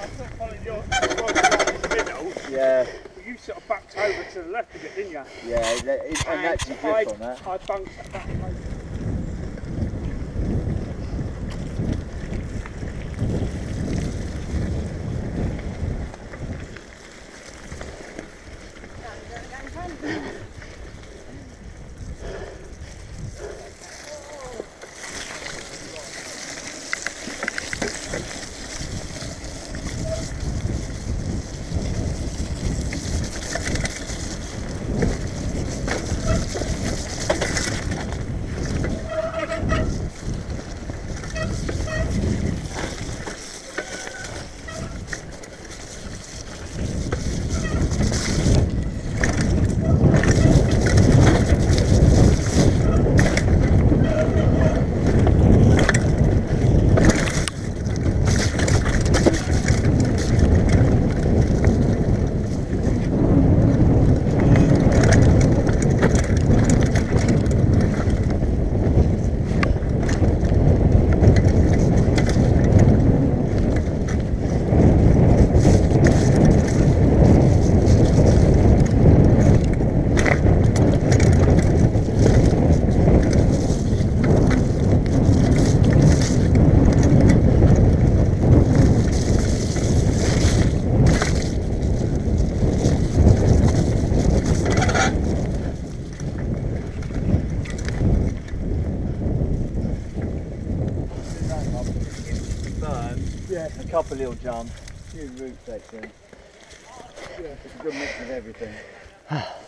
I sort of followed your well, down in the middle, Yeah, but you sort of backed over to the left a bit, didn't you? yeah, it, it, and actually I, good on that. I bunked back over. Yeah, a couple of little jumps, a few root sections. Yeah, it's a good mix of everything.